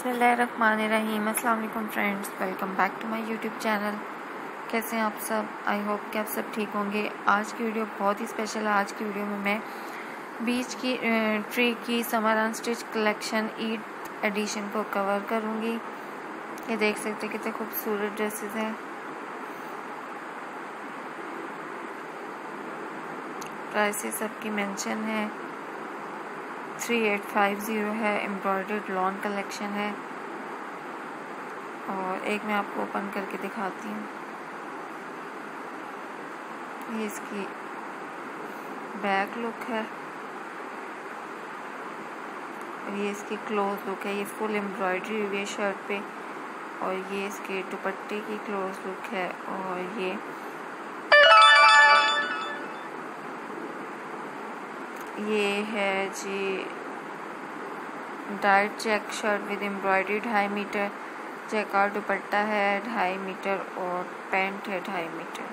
बिसमीम अल्लाम friends, welcome back to my YouTube channel. कैसे हैं आप सब? आई होप कि आप सब ठीक होंगे। आज की वीडियो बहुत ही स्पेशल है। आज की वीडियो में मैं बीच की ट्री की summer unstitch collection Eid edition को कवर करूँगी। ये देख सकते हैं कितने खूबसूरत ड्रेसेस हैं। प्राइसेस सबकी मेंशन है। थ्री एट फाइव ज़ीरो है, एम्ब्रॉयडर्ड लॉन कलेक्शन है। और एक मैं आपको ओपन करके दिखाती हूँ। ये इसकी बैक लुक है। और ये इसकी क्लोज लुक है। ये फुल एम्ब्रॉयडरी हुई है शर्ट पे। और ये इसके दुपट्टे की क्लोज लुक है। और ये ये है जी dyed check shirt with embroidery ढाई मीटर चेकार दुपट्टा है, ढाई मीटर और पैंट है, ढाई मीटर।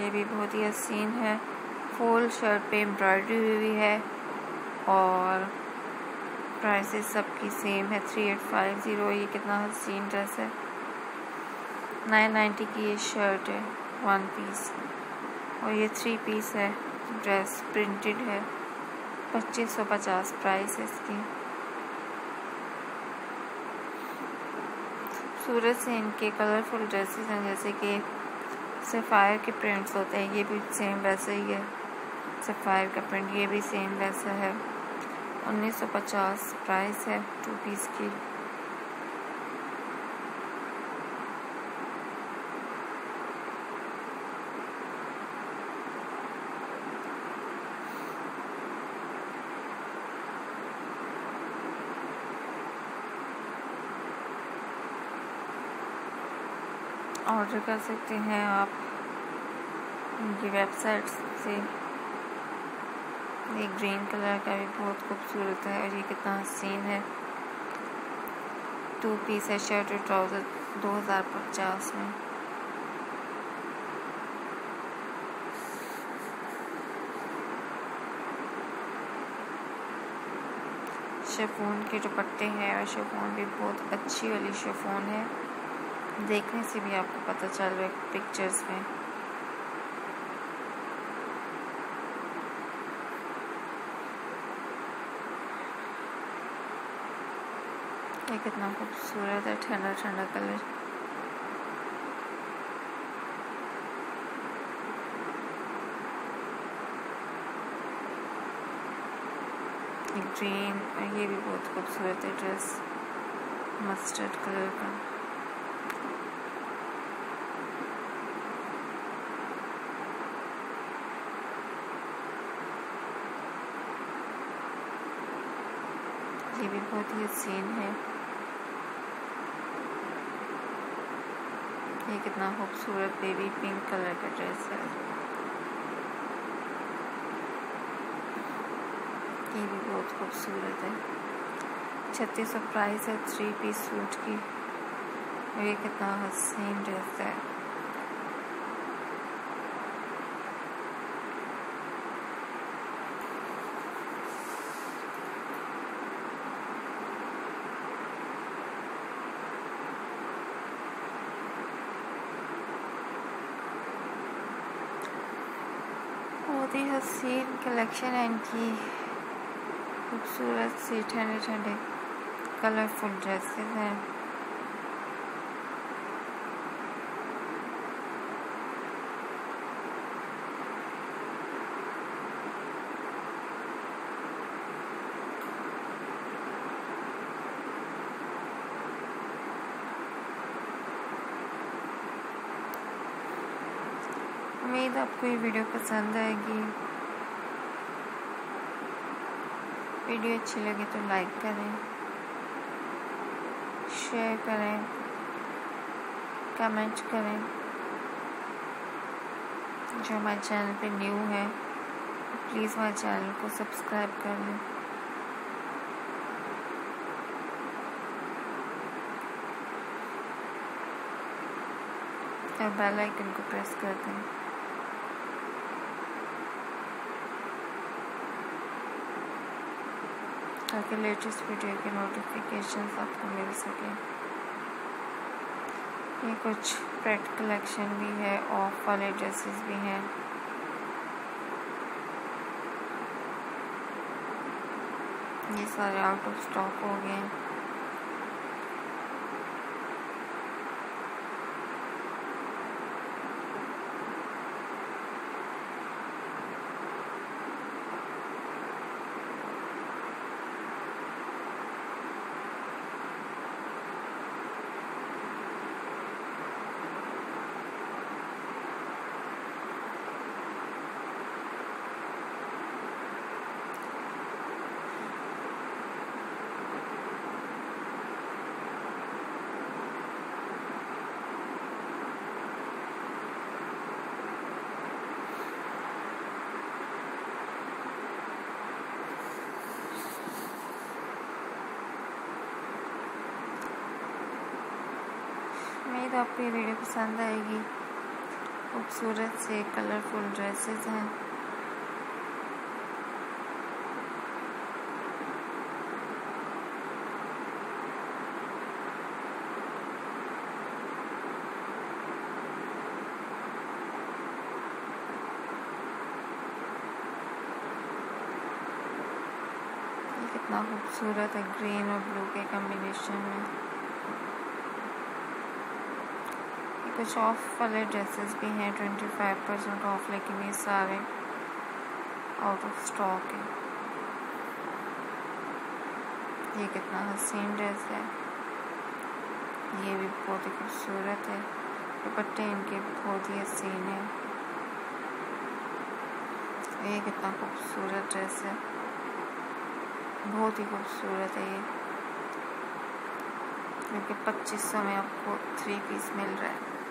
ये भी बहुत ही हसीन है। फुल शर्ट पे एम्ब्रॉयडरी हुई है और प्राइसेस सबकी सेम है थ्री एट फाइव ज़ीरो ये कितना हसीन ड्रेस है। नाइन नाइन्टी की ये शर्ट है वन पीस और ये थ्री पीस है ड्रेस प्रिंटेड है। पच्चीस सौ पचास प्राइस है इसकी। सूरत से इनके कलरफुल ड्रेसेस हैं, जैसे कि सफ़ायर के प्रिंट्स होते हैं, ये भी सेम वैसे ही है। सफ़ायर का प्रिंट ये भी सेम वैसा है। उन्नीस सौ पचास प्राइस है टू पीस की। ऑर्डर कर सकते हैं आप उनकी वेबसाइट से। ये ग्रीन कलर का भी बहुत खूबसूरत है और ये कितना हसीन है। टू पीस है शर्ट और ट्राउज़र दो हज़ार पचास में। शेफोन के दुपट्टे हैं और शेफोन भी बहुत अच्छी वाली शेफोन है। देखने से भी आपको पता चल रहा है पिक्चर्स में। ये कितना खूबसूरत है, ठंडा ठंडा कलर ग्रीन ये भी बहुत खूबसूरत है ड्रेस मस्टर्ड कलर का। ये भी बहुत ही सीन है। ये कितना खूबसूरत बेबी पिंक कलर का ड्रेस है। ये भी बहुत खूबसूरत है। छत्तीस सौ प्राइस है थ्री पीस सूट की। ये कितना हसीन ड्रेस है। ही हसीन कलेक्शन है इनकी। खूबसूरत सी ठंडे ठंडे कलरफुल ड्रेसेस हैं। आपको ये वीडियो पसंद आएगी। वीडियो अच्छी लगे तो लाइक करें, शेयर करें, कमेंट करें। जो हमारे चैनल पे न्यू है, प्लीज़ हमारे चैनल को सब्सक्राइब कर लें। और बेल आइकन को प्रेस कर दें। ताकि लेटेस्ट वीडियो के नोटिफिकेशन आपको मिल सके। ये कुछ पेट कलेक्शन भी है ऑफ़ वाले ड्रेसेस भी हैं। ये सारे आउट ऑफ़ स्टॉक हो गए। हैं उम्मीद आपको ये वीडियो पसंद आएगी। खूबसूरत से कलरफुल ड्रेसेस हैं। कितना खूबसूरत है ग्रीन और ब्लू के कॉम्बिनेशन में। कुछ ऑफ़ वाले ड्रेसेस भी हैं ट्वेंटी फाइव परसेंट ऑफ़ लेकिन ये सारे आउट ऑफ़ स्टॉक है। ये कितना हसीन ड्रेस है। ये भी बहुत ही खूबसूरत है। दुपट्टे इनके बहुत ही हसीन है। ये कितना खूबसूरत ड्रेस है। बहुत ही खूबसूरत है ये। क्योंकि पच्चीस सौ में आपको थ्री पीस मिल रहा है।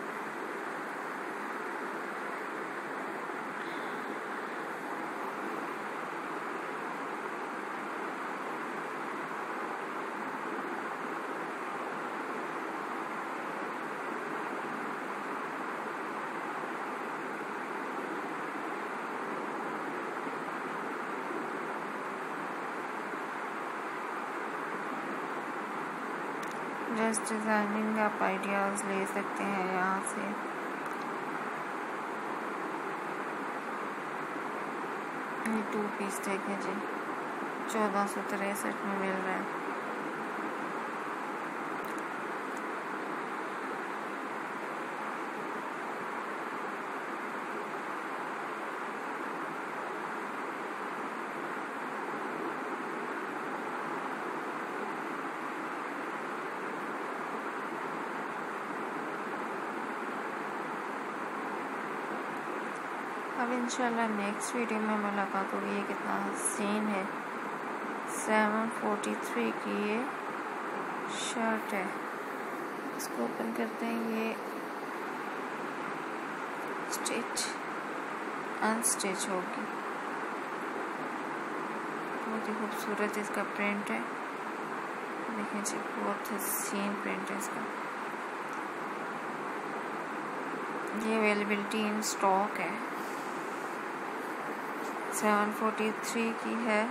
ड्रेस डिज़ाइनिंग आप आइडियाज़ ले सकते हैं यहाँ से। टू पीस देखें जी। चौदह सौ तिरसठ में मिल रहा है। अब इंशाल्लाह नेक्स्ट वीडियो में मुलाकात होगी। ये कितना हसीन है। सेवन फोर्टी थ्री की ये शर्ट है। इसको ओपन करते हैं। ये स्टिच अनस्टिच होगी। बहुत ही खूबसूरत इसका प्रिंट है। देखें जी, बहुत हसीन प्रिंट है इसका। ये अवेलेबिलिटी इन स्टॉक है। सेवन फोर्टी थ्री की है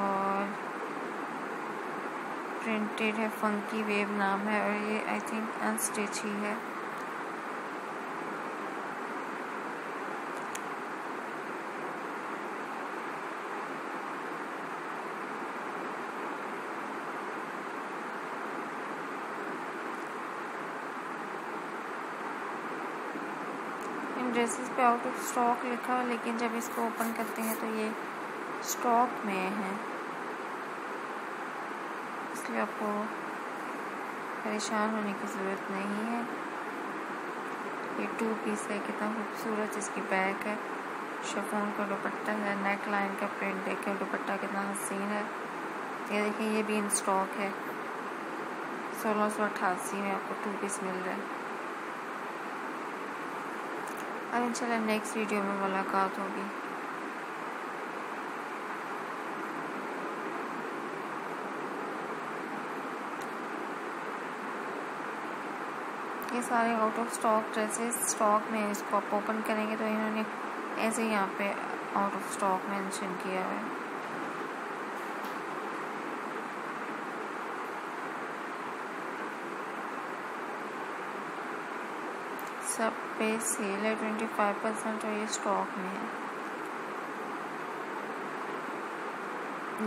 और प्रिंटेड है फंकी वेव नाम है और ये आई थिंक अनस्टिच ही है। ड्रेसेस पे आउट ऑफ़ स्टॉक लिखा, लेकिन जब इसको ओपन करते हैं तो ये स्टॉक में है। इसलिए आपको परेशान होने की ज़रूरत नहीं है। ये टू पीस है, कितना खूबसूरत इसकी बैक है। शफोन का दुपट्टा है नेक लाइन का प्रिंट देखें दुपट्टा कितना हसीन है। ये देखिए, ये भी इन स्टॉक है। सोलह सौ अट्ठासी में आपको टू पीस मिल रहा है। अब इंशाल्लाह नेक्स्ट वीडियो में मुलाकात होगी। ये सारे out of stock dresses stock में इसको आप ओपन करेंगे तो इन्होंने ऐसे यहाँ पे आउट ऑफ़ स्टॉक मेंशन किया है। सब पे सेल है ट्वेंटी फाइव परसेंट और ये स्टॉक में है।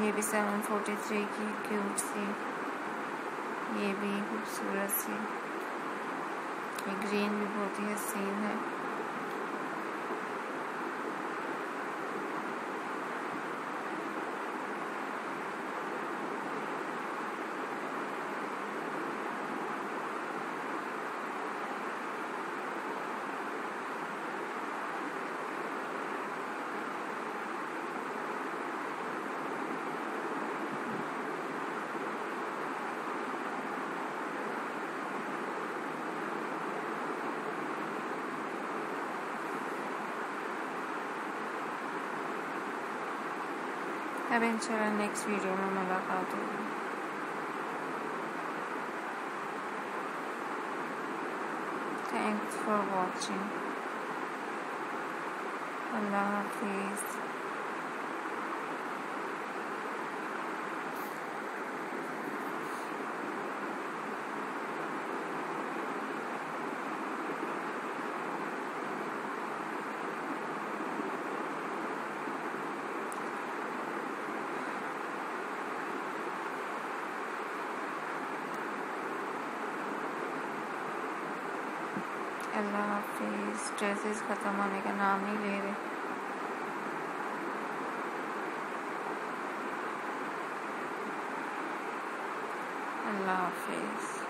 ये भी सेवन फोर्टी थ्री की क्यूट सी, ये भी खूबसूरत सी। ये ग्रीन भी बहुत ही हसीन है। I've been the next video na malakatulog. Thanks for watching. Allah please. अल्लाह हाफिज़। ड्रेसेस ख़त्म होने का नाम नहीं ले रहे। अल्लाह हाफिज़।